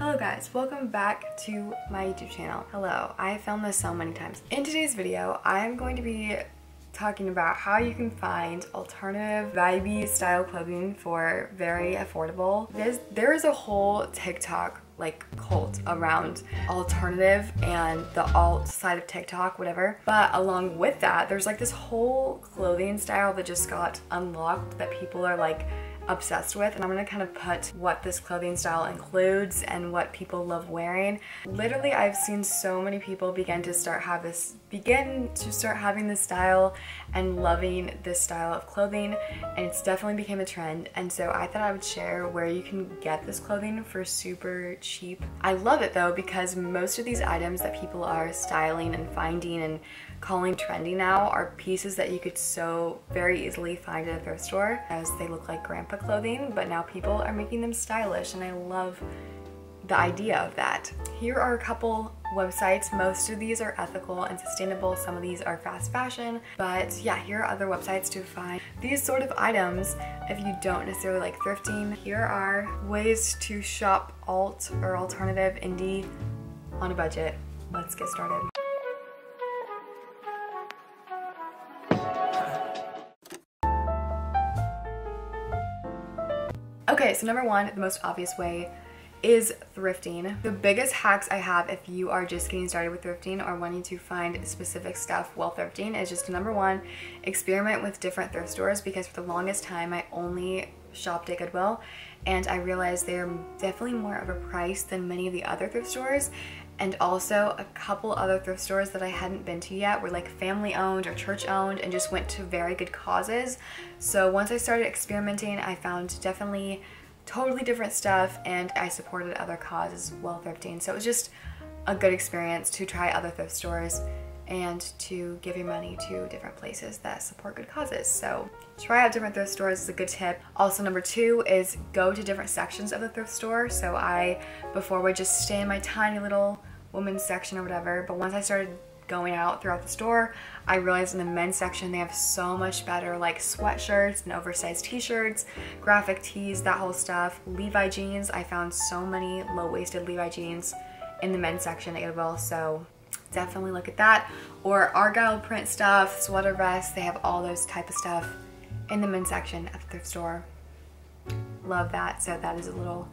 Hello guys, welcome back to my YouTube channel. Hello, I filmed this so many times. In today's video, I am going to be talking about how you can find alternative vibey style clothing for very affordable. There's, there is a whole TikTok like cult around alternative and the alt side of TikTok, whatever. But along with that, there's like this whole clothing style that just got unlocked that people are like obsessed with and I'm gonna kind of put what this clothing style includes and what people love wearing. Literally I've seen so many people begin to start have this begin to start having this style and loving this style of clothing and it's definitely became a trend and so I thought I would share where you can get this clothing for super cheap. I love it though because most of these items that people are styling and finding and calling trendy now are pieces that you could so very easily find at a thrift store as they look like grandpa clothing but now people are making them stylish and I love the idea of that. Here are a couple websites. Most of these are ethical and sustainable. Some of these are fast fashion. But yeah, here are other websites to find these sort of items if you don't necessarily like thrifting. Here are ways to shop alt or alternative indie on a budget. Let's get started. So number one, the most obvious way is thrifting. The biggest hacks I have if you are just getting started with thrifting or wanting to find specific stuff while thrifting is just number one, experiment with different thrift stores because for the longest time I only shopped at Goodwill and I realized they're definitely more of a price than many of the other thrift stores and also a couple other thrift stores that I hadn't been to yet were like family owned or church owned and just went to very good causes. So once I started experimenting, I found definitely totally different stuff and I supported other causes while thrifting. So it was just a good experience to try other thrift stores and to give your money to different places that support good causes. So try out different thrift stores is a good tip. Also number two is go to different sections of the thrift store. So I before would just stay in my tiny little women's section or whatever. But once I started going out throughout the store, I realized in the men's section they have so much better like sweatshirts and oversized t-shirts, graphic tees, that whole stuff. Levi jeans, I found so many low-waisted Levi jeans in the men's section at Goodwill, so definitely look at that. Or Argyle print stuff, sweater vests, they have all those type of stuff in the men's section at the thrift store. Love that, so that is a little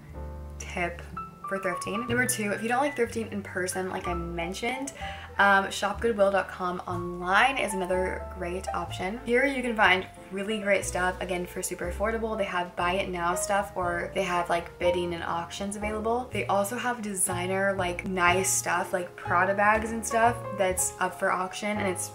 tip for thrifting. Number two, if you don't like thrifting in person, like I mentioned, um, shopgoodwill.com online is another great option. Here you can find really great stuff, again, for super affordable. They have buy it now stuff or they have like bidding and auctions available. They also have designer, like nice stuff, like Prada bags and stuff that's up for auction and it's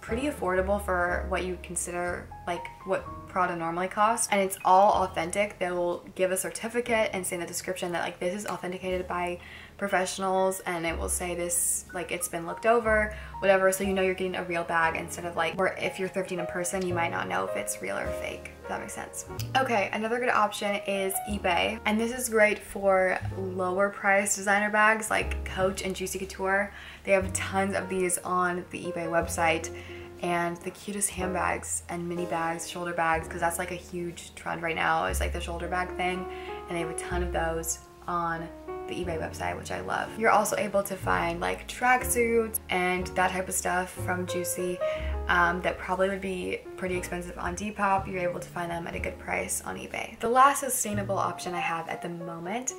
pretty affordable for what you consider like what Prada normally costs and it's all authentic. They will give a certificate and say in the description that like this is authenticated by professionals and it will say this like it's been looked over whatever so you know you're getting a real bag instead of like or if you're thrifting in person you might not know if it's real or fake if that makes sense. Okay another good option is ebay and this is great for lower price designer bags like coach and juicy couture. They have tons of these on the ebay website and the cutest handbags and mini bags, shoulder bags, because that's like a huge trend right now is like the shoulder bag thing. And they have a ton of those on the eBay website, which I love. You're also able to find like tracksuits and that type of stuff from Juicy um, that probably would be pretty expensive on Depop. You're able to find them at a good price on eBay. The last sustainable option I have at the moment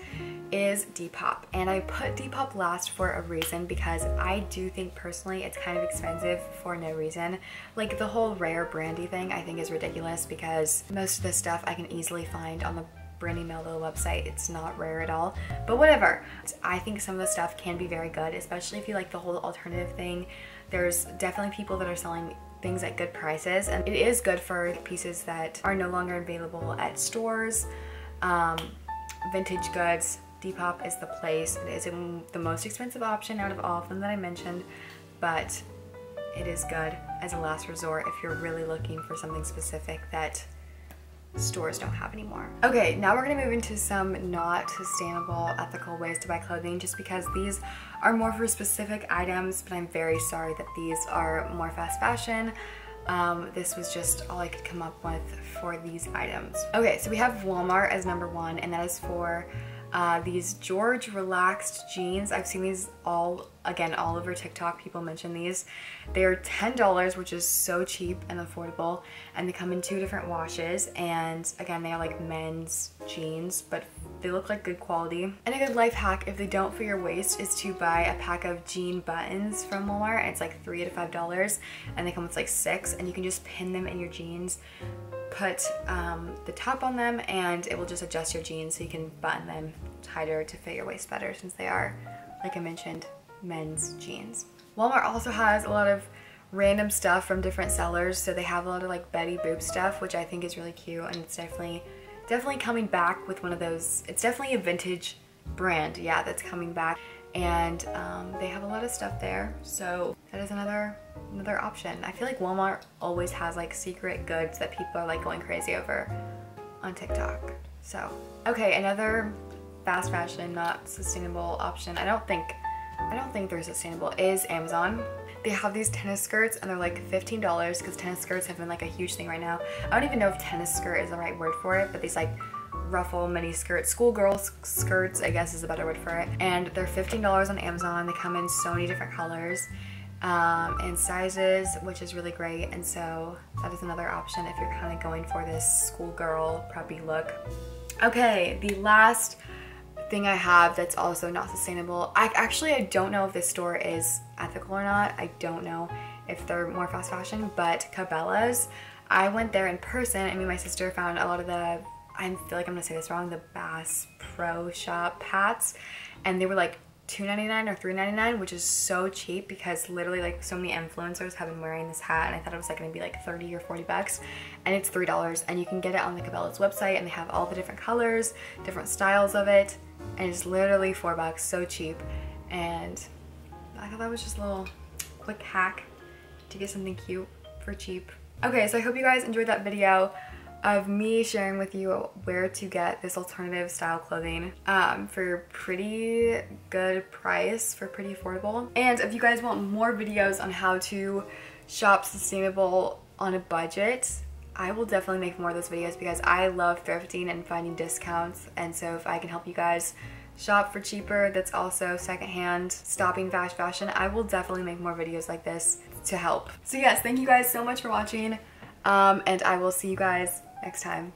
is Depop. And I put Depop last for a reason because I do think personally it's kind of expensive for no reason. Like the whole rare brandy thing I think is ridiculous because most of the stuff I can easily find on the Brandy Melville website. It's not rare at all, but whatever. I think some of the stuff can be very good, especially if you like the whole alternative thing. There's definitely people that are selling things at good prices and it is good for pieces that are no longer available at stores. Um, vintage goods, Depop is the place. It is the most expensive option out of all of them that I mentioned, but it is good as a last resort if you're really looking for something specific that stores don't have anymore. Okay, now we're gonna move into some not sustainable ethical ways to buy clothing just because these are more for specific items, but I'm very sorry that these are more fast fashion. Um, this was just all I could come up with for these items. Okay, so we have Walmart as number one, and that is for uh, these George relaxed jeans. I've seen these all, again, all over TikTok. People mention these. They're $10, which is so cheap and affordable. And they come in two different washes. And again, they are like men's jeans, but they look like good quality. And a good life hack, if they don't fit your waist, is to buy a pack of jean buttons from Walmart. It's like three to five dollars, and they come with like six, and you can just pin them in your jeans put um, the top on them and it will just adjust your jeans so you can button them tighter to fit your waist better since they are, like I mentioned, men's jeans. Walmart also has a lot of random stuff from different sellers. So they have a lot of like Betty Boop stuff, which I think is really cute and it's definitely, definitely coming back with one of those, it's definitely a vintage brand, yeah, that's coming back. And um, they have a lot of stuff there. So that is another another option. I feel like Walmart always has like secret goods that people are like going crazy over on TikTok. So, okay, another fast fashion, not sustainable option. I don't think, I don't think they're sustainable is Amazon. They have these tennis skirts and they're like $15 because tennis skirts have been like a huge thing right now. I don't even know if tennis skirt is the right word for it, but these like ruffle mini skirts, schoolgirl skirts, I guess is a better word for it. And they're $15 on Amazon. They come in so many different colors um, and sizes, which is really great. And so that is another option if you're kind of going for this schoolgirl preppy look. Okay, the last thing I have that's also not sustainable. I actually I don't know if this store is ethical or not. I don't know if they're more fast fashion, but Cabela's. I went there in person and me and my sister found a lot of the I feel like I'm gonna say this wrong, the Bass Pro Shop hats and they were like $2.99 or $3.99 which is so cheap because literally like so many influencers have been wearing this hat and I thought it was like gonna be like 30 or 40 bucks and it's three dollars and you can get it on the Cabela's website and they have all the different colors different styles of it and it's literally four bucks so cheap and I thought that was just a little quick hack to get something cute for cheap. Okay so I hope you guys enjoyed that video of me sharing with you where to get this alternative style clothing um, for pretty good price, for pretty affordable. And if you guys want more videos on how to shop sustainable on a budget, I will definitely make more of those videos because I love thrifting and finding discounts. And so if I can help you guys shop for cheaper that's also secondhand, stopping fast fashion, I will definitely make more videos like this to help. So yes, thank you guys so much for watching. Um, and I will see you guys next time.